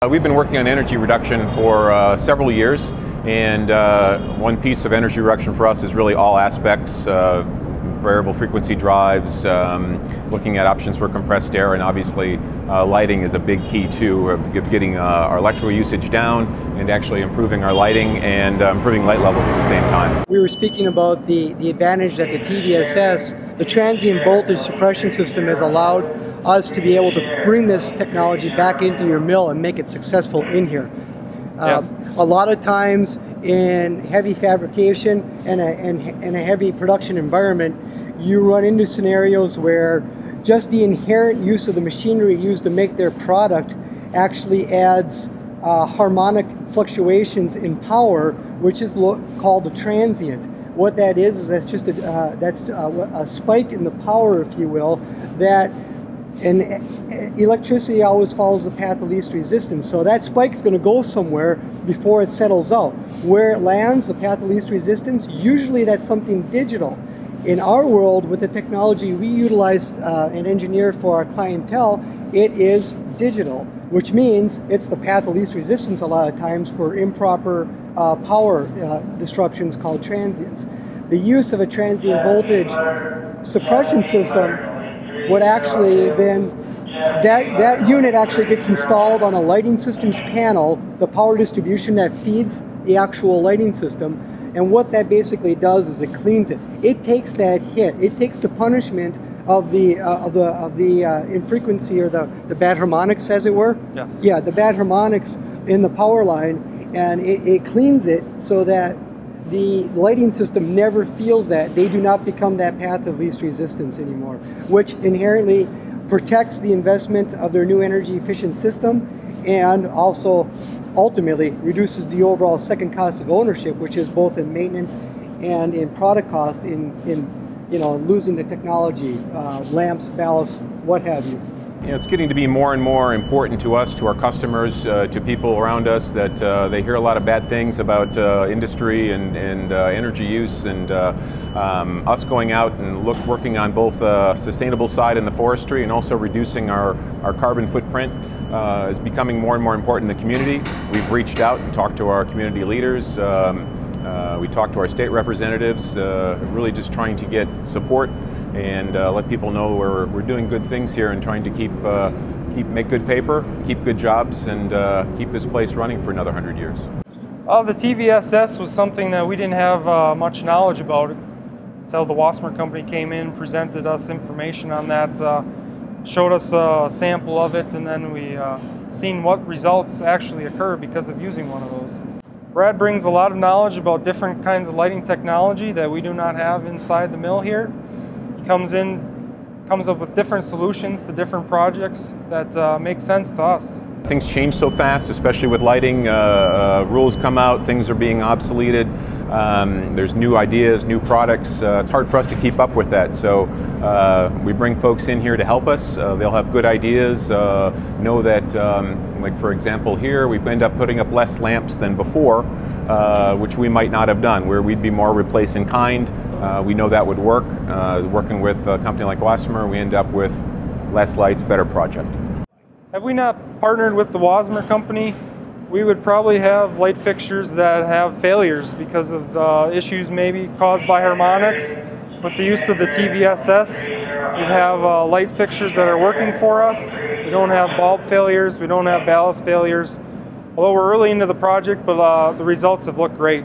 Uh, we've been working on energy reduction for uh, several years, and uh, one piece of energy reduction for us is really all aspects uh, variable frequency drives, um, looking at options for compressed air, and obviously uh, lighting is a big key too of, of getting uh, our electrical usage down and actually improving our lighting and improving light levels at the same time. We were speaking about the, the advantage that the TVSS, the transient voltage suppression system has allowed us to be able to bring this technology back into your mill and make it successful in here. Uh, yes. A lot of times in heavy fabrication and a, and, and a heavy production environment, you run into scenarios where just the inherent use of the machinery used to make their product actually adds uh, harmonic fluctuations in power, which is called a transient. What that is is that's just a uh, that's a, a, spike in the power, if you will, that and electricity always follows the path of least resistance. So that spike is going to go somewhere before it settles out. Where it lands, the path of least resistance, usually that's something digital. In our world, with the technology we utilize uh, and engineer for our clientele, it is digital, which means it's the path of least resistance a lot of times for improper uh, power uh, disruptions called transients. The use of a transient voltage suppression system would actually then that, that unit actually gets installed on a lighting systems panel, the power distribution that feeds the actual lighting system. And what that basically does is it cleans it. It takes that hit. It takes the punishment of the uh, of the of the uh, infrequency or the the bad harmonics, as it were. Yes. Yeah, the bad harmonics in the power line, and it, it cleans it so that the lighting system never feels that. They do not become that path of least resistance anymore, which inherently protects the investment of their new energy efficient system and also ultimately reduces the overall second cost of ownership, which is both in maintenance and in product cost in, in you know, losing the technology, uh, lamps, ballasts, what have you. You know, it's getting to be more and more important to us, to our customers, uh, to people around us that uh, they hear a lot of bad things about uh, industry and, and uh, energy use and uh, um, us going out and look, working on both the sustainable side in the forestry and also reducing our, our carbon footprint uh, is becoming more and more important in the community. We've reached out and talked to our community leaders. Um, we talked to our state representatives, really just trying to get support and uh, let people know we're, we're doing good things here and trying to keep, uh, keep make good paper, keep good jobs, and uh, keep this place running for another 100 years. Uh, the TVSS was something that we didn't have uh, much knowledge about until the Wasmer company came in, presented us information on that, uh, showed us a sample of it, and then we uh, seen what results actually occur because of using one of those. Brad brings a lot of knowledge about different kinds of lighting technology that we do not have inside the mill here comes in, comes up with different solutions to different projects that uh, make sense to us. Things change so fast, especially with lighting. Uh, uh, rules come out, things are being obsoleted. Um, there's new ideas, new products. Uh, it's hard for us to keep up with that. So uh, we bring folks in here to help us. Uh, they'll have good ideas. Uh, know that, um, like for example, here we end up putting up less lamps than before, which we might not have done, where we'd be more replace in kind. Uh, we know that would work. Uh, working with a company like Wasmer, we end up with less lights, better project. Have we not partnered with the Wasmer company, we would probably have light fixtures that have failures because of uh, issues maybe caused by harmonics. With the use of the TVSS, we have uh, light fixtures that are working for us. We don't have bulb failures, we don't have ballast failures. Although we're early into the project, but uh, the results have looked great.